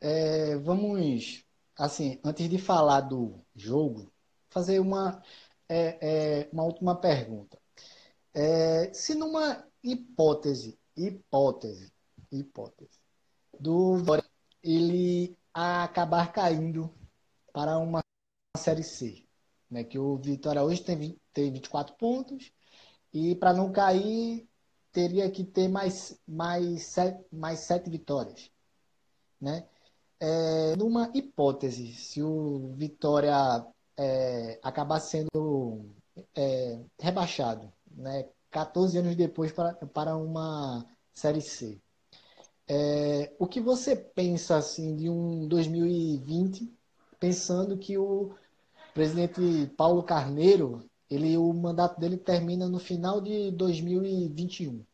é, vamos, assim, antes de falar do jogo, fazer uma, é, é, uma última pergunta. É, se numa hipótese, hipótese, hipótese, do ele acabar caindo para uma Série C, né, que o Vitória hoje tem, tem 24 pontos, e para não cair, teria que ter mais, mais, mais sete vitórias. Né? É, numa hipótese, se o Vitória é, acabar sendo é, rebaixado, né, 14 anos depois para, para uma Série C. É, o que você pensa assim de um 2020, pensando que o presidente Paulo Carneiro ele, o mandato dele termina no final de 2021.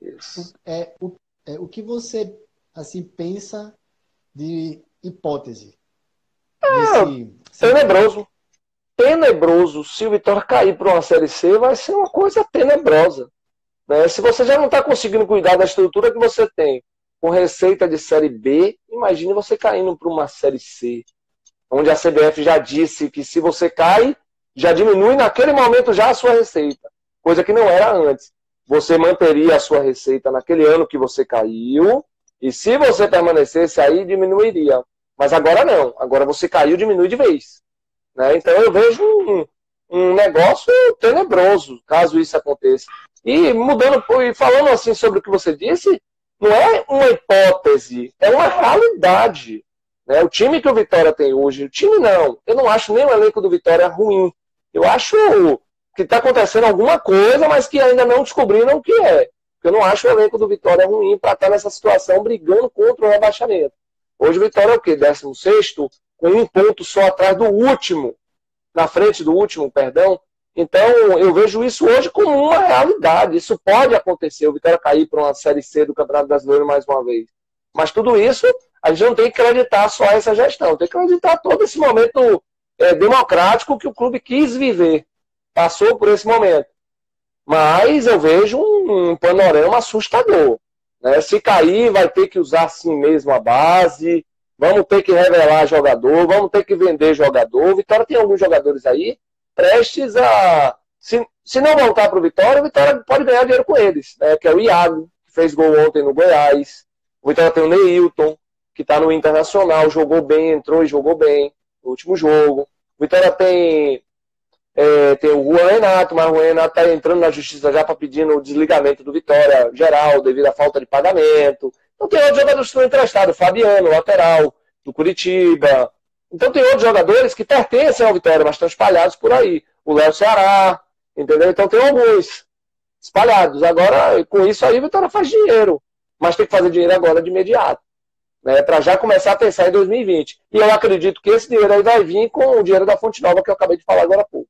Isso. O, é, o, é, o que você assim pensa de hipótese? É, desse... tenebroso. Tenebroso. Se o Vitória cair para uma Série C, vai ser uma coisa tenebrosa. Né? Se você já não está conseguindo cuidar da estrutura que você tem com receita de Série B, imagine você caindo para uma Série C. Onde a CBF já disse que se você cai, já diminui naquele momento já a sua receita, coisa que não era antes. Você manteria a sua receita naquele ano que você caiu, e se você permanecesse aí, diminuiria. Mas agora não, agora você caiu, diminui de vez. Né? Então eu vejo um, um negócio tenebroso, caso isso aconteça. E mudando, e falando assim sobre o que você disse, não é uma hipótese, é uma realidade. Né? O time que o Vitória tem hoje, o time não, eu não acho nem o elenco do Vitória ruim. Eu acho que está acontecendo alguma coisa, mas que ainda não descobriram o que é. Eu não acho o elenco do Vitória ruim para estar tá nessa situação brigando contra o rebaixamento. Hoje o Vitória é o quê? 16 com um ponto só atrás do último, na frente do último, perdão. Então eu vejo isso hoje como uma realidade. Isso pode acontecer, o Vitória cair para uma Série C do Campeonato Brasileiro mais uma vez. Mas tudo isso a gente não tem que acreditar só essa gestão, tem que acreditar todo esse momento é, democrático que o clube quis viver. Passou por esse momento. Mas eu vejo um, um panorama assustador. Né? Se cair, vai ter que usar assim mesmo a base. Vamos ter que revelar jogador, vamos ter que vender jogador. Vitória tem alguns jogadores aí prestes a. Se, se não voltar para o Vitória, o Vitória pode ganhar dinheiro com eles. Né? Que é o Iago, que fez gol ontem no Goiás. O Vitória tem o Neilton, que está no Internacional, jogou bem, entrou e jogou bem no último jogo. O Vitória tem, é, tem o Juan Renato, mas o Juan Renato está entrando na justiça já para pedindo o desligamento do Vitória geral devido à falta de pagamento. Então tem outros jogadores que estão emprestados, Fabiano, lateral, do Curitiba. Então tem outros jogadores que pertencem ao Vitória, mas estão espalhados por aí. O Léo Ceará, entendeu? Então tem alguns espalhados. Agora, com isso aí, o Vitória faz dinheiro. Mas tem que fazer dinheiro agora de imediato né, para já começar a pensar em 2020. E eu acredito que esse dinheiro aí vai vir com o dinheiro da Fonte Nova que eu acabei de falar agora há pouco.